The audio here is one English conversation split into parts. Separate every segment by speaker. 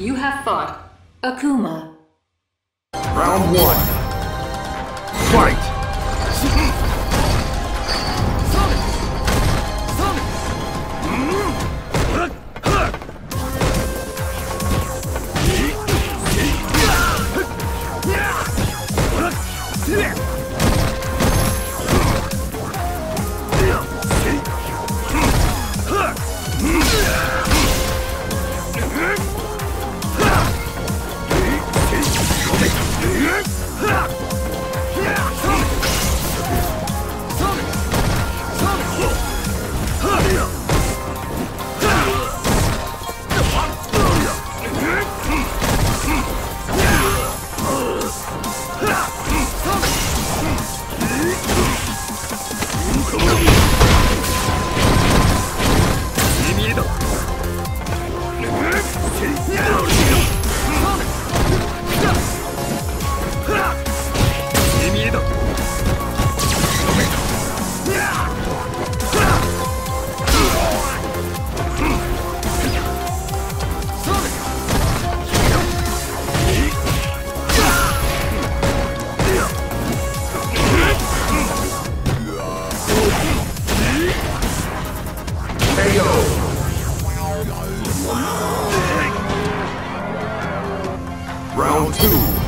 Speaker 1: You have fought Akuma.
Speaker 2: Round one. Fight! Round two.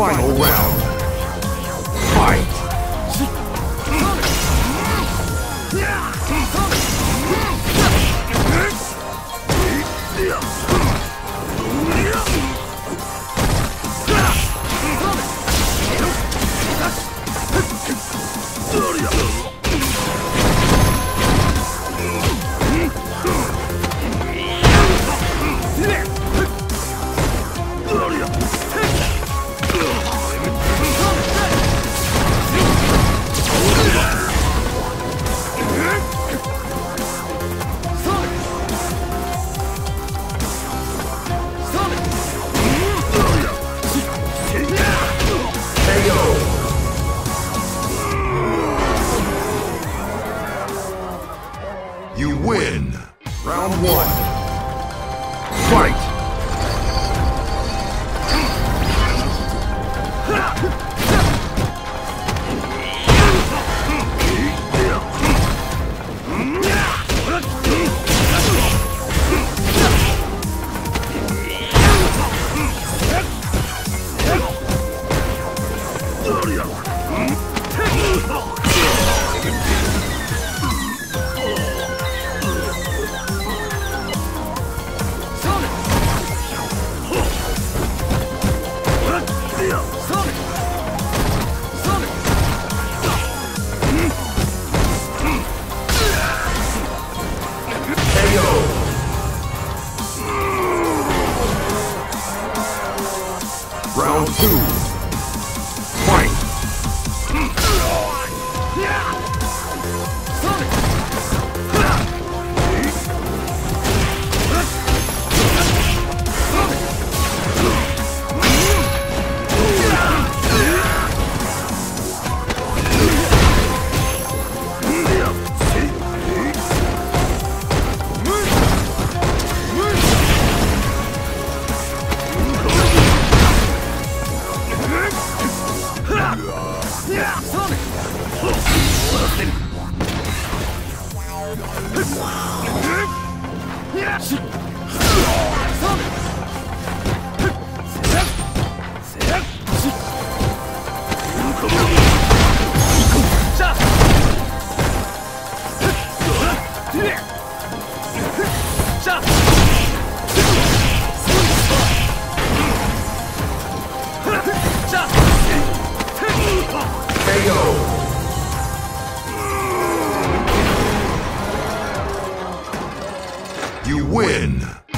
Speaker 2: Final round. Round two. 是我的。We win.